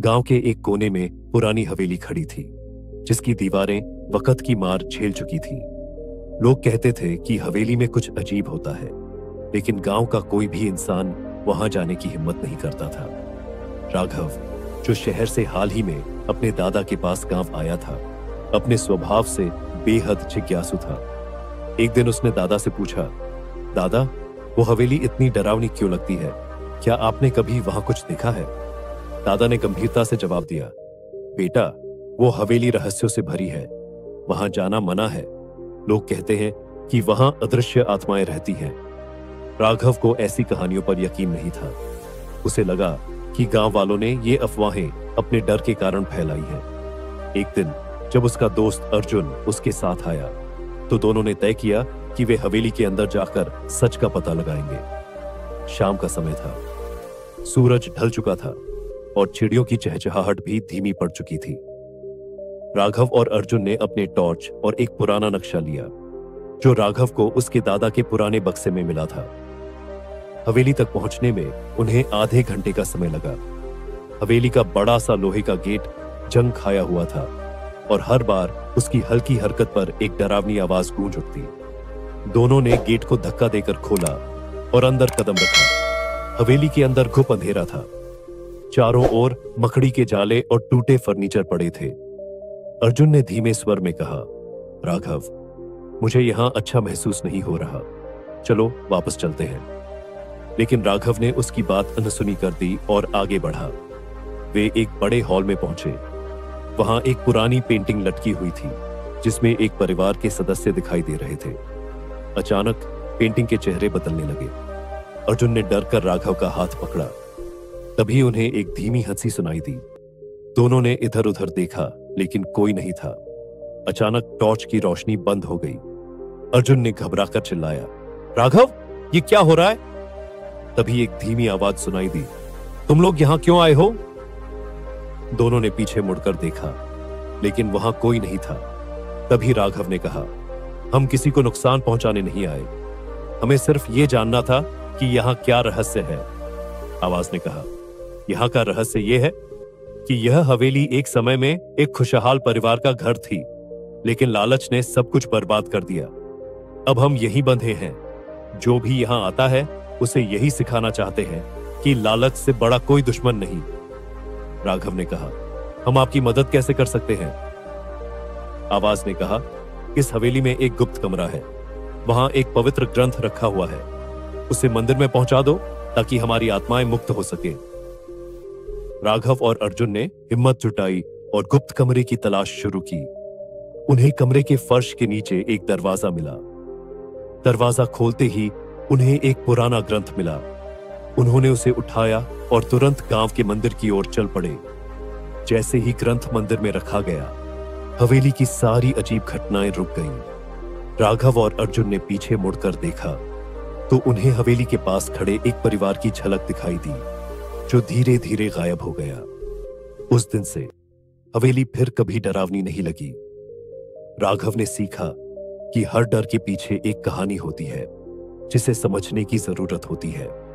गाँव के एक कोने में पुरानी हवेली खड़ी थी, जिसकी दीवारें वक़्त की मार झेल चुकी थी। लोग कहते थे कि हवेली में कुछ अजीब होता है, लेकिन गाँव का कोई भी इंसान वहाँ जाने की हिम्मत नहीं करता था। राघव, जो शहर से हाल ही में अपने दादा के पास गाँव आया था, अपने स्वभाव से बेहद जिज्ञासु था। एक दिन उसने दादा से पूछा, दादा, वो हवेली इतनी डरावनी क्यों लगती है? क्या आपने कभी वहाँ कुछ देखा है? दादा ने गंभीरता से जवाब दिया, बेटा, वो हवेली रहस्यों से भरी है। वहाँ जाना मना है। लोग कहते हैं कि वहाँ अदृश्य आत्माएँ रहती हैं। राघव को ऐसी कहानियों पर यकीन नहीं था। उसे लगा कि गाँव वालों ने ये अफवाहें अपने डर के कारण फैलाई हैं। एक दिन, जब उसका दोस्त अर्जुन उसके साथ आया तो दोनों ने तय किया कि वे हवेली के अंदर जाकर सच का पता लगाएँगे। शाम का समय था। सूरज ढल चुका था। और चिड़ियों की चहचहाहट भी धीमी पड़ चुकी थी। राघव और अर्जुन ने अपने टॉर्च और एक पुराना नक्शा लिया, जो राघव को उसके दादा के पुराने बक्से में मिला था। हवेली तक पहुँचने में उन्हें आधे घंटे का समय लगा। हवेली का बड़ा सा लोहे का गेट जंग खाया हुआ था, और हर बार उसकी हल्की हरकत पर एक डरावनी आवाज़ गूंज उठती। दोनों ने गेट को धक्का देकर खोला और अंदर कदम रखा। हवेली के अंदर घुप अंधेरा था। चारों ओर मकड़ी के जाले और टूटे फर्नीचर पड़े थे। अर्जुन ने धीमे स्वर में कहा, राघव, मुझे यहाँ अच्छा महसूस नहीं हो रहा। चलो, वापस चलते हैं। लेकिन राघव ने उसकी बात अनसुनी कर दी और आगे बढ़ा। वे एक बड़े हॉल में पहुँचे। वहाँ एक पुरानी पेंटिंग लटकी हुई थी, जिसमें एक परिवार के सदस्य दिखाई दे रहे थे। अचानक पेंटिंग के चेहरे बदलने लगे। अर्जुन ने डर कर राघव का हाथ पकड़ा। तभी उन्हें एक धीमी हँसी सुनाई दी। दोनों ने इधर उधर देखा, लेकिन कोई नहीं था। अचानक टॉर्च की रोशनी बंद हो गई। अर्जुन ने घबराकर चिल्लाया, राघव, ये क्या हो रहा है? तभी एक धीमी आवाज़ सुनाई दी, तुम लोग यहाँ क्यों आए हो? दोनों ने पीछे मुड़कर देखा, लेकिन वहाँ कोई नहीं था। तभी राघव ने कहा, हम किसी को नुकसान पहुँचाने नहीं आए। हमें सिर्फ़ ये जानना था कि यहाँ क्या रहस्य है। आवाज़ ने कहा यहाँ का रहस्य यह है कि यह हवेली एक समय में एक खुशहाल परिवार का घर थी, लेकिन लालच ने सब कुछ बर्बाद कर दिया। अब हम यही बंधे हैं। जो भी यहाँ आता है, उसे यही सिखाना चाहते हैं कि लालच से बड़ा कोई दुश्मन नहीं। राघव ने कहा, हम आपकी मदद कैसे कर सकते हैं? आवाज़ ने कहा, इस हवेली में एक गुप्त कमरा है। वहाँ एक पवित्र ग्रंथ रखा हुआ है। उसे मंदिर में पहुँचा दो ताकि हमारी आत्माएँ मुक्त हो सके। राघव और अर्जुन ने हिम्मत जुटाई और गुप्त कमरे की तलाश शुरू की। उन्हें कमरे के फर्श के नीचे एक दरवाज़ा मिला। दरवाज़ा खोलते ही उन्हें एक पुराना ग्रंथ मिला। उन्होंने उसे उठाया और तुरंत गाँव के मंदिर की ओर चल पड़े। जैसे ही ग्रंथ मंदिर में रखा गया, हवेली की सारी अजीब घटनाएँ रुक गईं। राघव और अर्जुन ने पीछे मुड़कर देखा तो उन्हें हवेली के पास खड़े एक परिवार की झलक दिखाई दी। जो धीरे धीरे गायब हो गया। उस दिन से हवेली फिर कभी डरावनी नहीं लगी। राघव ने सीखा कि हर डर के पीछे एक कहानी होती है, जिसे समझने की ज़रूरत होती है।